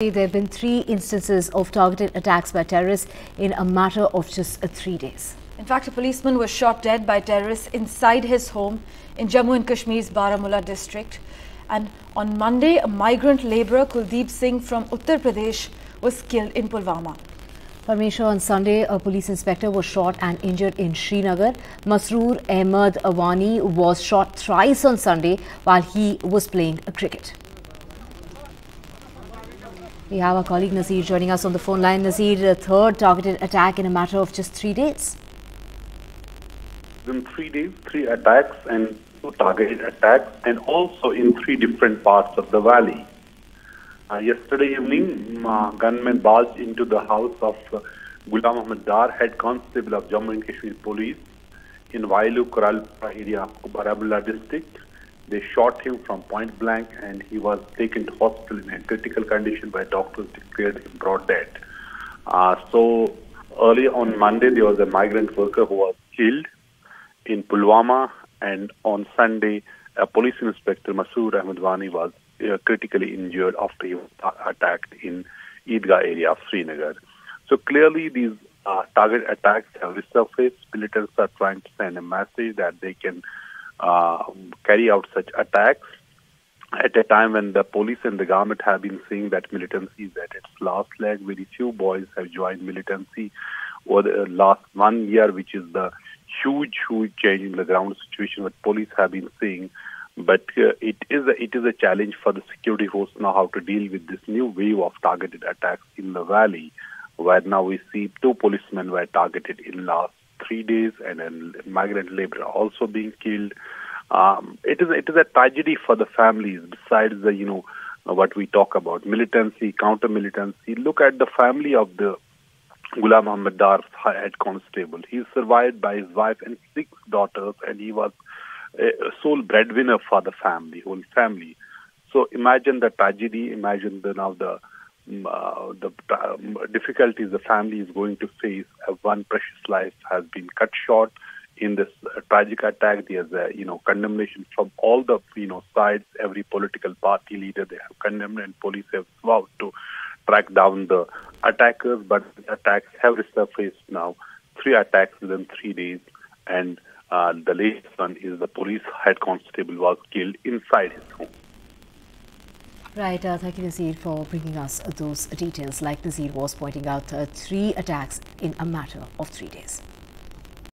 There have been three instances of targeted attacks by terrorists in a matter of just uh, three days. In fact, a policeman was shot dead by terrorists inside his home in Jammu and Kashmir's Baramulla district. And on Monday, a migrant laborer, Kuldeep Singh from Uttar Pradesh, was killed in Pulwama. Parmeshwar, on Sunday, a police inspector was shot and injured in Srinagar. Masroor Ahmed Awani was shot thrice on Sunday while he was playing cricket. We have our colleague Nazir joining us on the phone line. Nazir, the third targeted attack in a matter of just three days. In three days, three attacks and two targeted attacks, and also in three different parts of the valley. Uh, yesterday evening, uh, gunmen barged into the house of uh, Ghulam Ahmed Dar, head constable of Jammu and Kashmir Police in Wailu Koralpura area of Baramulla district. They shot him from point blank and he was taken to hospital in a critical condition by doctors declared him broad dead. Uh, so early on Monday there was a migrant worker who was killed in Pulwama and on Sunday a police inspector Masood Ahmed Wani was uh, critically injured after he was attacked in Eidgah area of Srinagar. So clearly these uh, target attacks have resurfaced. Militants are trying to send a message that they can uh, carry out such attacks at a time when the police and the government have been saying that militancy is at its last leg. Very few boys have joined militancy over the last one year, which is the huge, huge change in the ground situation that police have been seeing. But uh, it is a, it is a challenge for the security force now how to deal with this new wave of targeted attacks in the valley, where now we see two policemen were targeted in last three days, and then migrant labor also being killed. Um, it is it is a tragedy for the families. Besides the you know what we talk about militancy, counter militancy. Look at the family of the Ghulam Ahmed Dar head constable. He is survived by his wife and six daughters, and he was a sole breadwinner for the family, whole family. So imagine the tragedy. Imagine the now the uh, the uh, difficulties the family is going to face. Uh, one precious life has been cut short in this uh, tragic attack. There's a you know condemnation from all the you know sides. Every political party leader they have condemned, and police have vowed to track down the attackers. But the attacks have resurfaced now. Three attacks within three days, and uh, the latest one is the police head constable was killed inside his home. Right, uh, thank you Nazir for bringing us those details. Like Nazir was pointing out, uh, three attacks in a matter of three days.